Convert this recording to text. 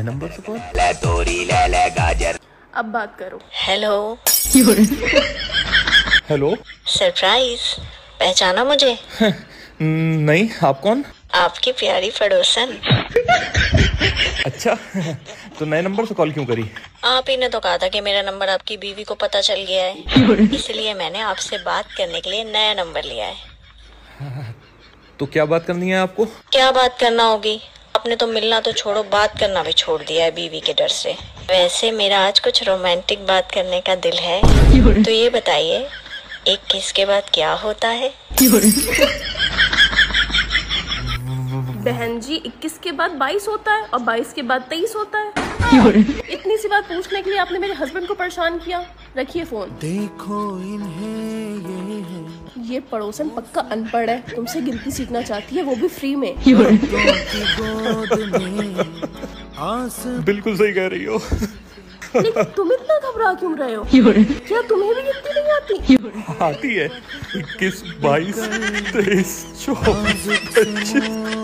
नए नंबर से कॉल अब बात करो। हेलो हेलो सरप्राइज़ पहचाना मुझे? नहीं आप कौन? आपकी प्यारी पड़ोसन। अच्छा तो नए नंबर से कॉल क्यों करी? आप ही ने तो कहा था कि मेरा नंबर आपकी बीवी को पता चल गया है। इसलिए मैंने आपसे बात करने के लिए नया नंबर लिया है। तो क्या बात करनी है आपको? क्या बात करना होगी? आपने तो मिलना तो छोड़ो बात करना भी छोड़ दिया है बीवी के डर से। वैसे मेरा आज कुछ रोमांटिक बात करने का दिल है। तो ये बताइए एक किस के बाद क्या होता है? बहन जी 21 के बाद 22 होता है और 22 के बाद 23 होता है। इतनी सी बात पूछने के लिए आपने मेरे हस्बैंड को परेशान किया। रखिए फ़ोन देखो इन्हें ये है। ये पड़ोसन पक्का अनपढ़ है तुमसे गिनती सीखना चाहती है वो भी फ्री में। बिल्कुल सही कह रही हो। लेकिन तुम इतना घबरा क्यों रहे हो? क्या तुम्हें भी गिनती नहीं आती? आती है। इक्कीस बाईस तेईस चौबीस पच्चीस।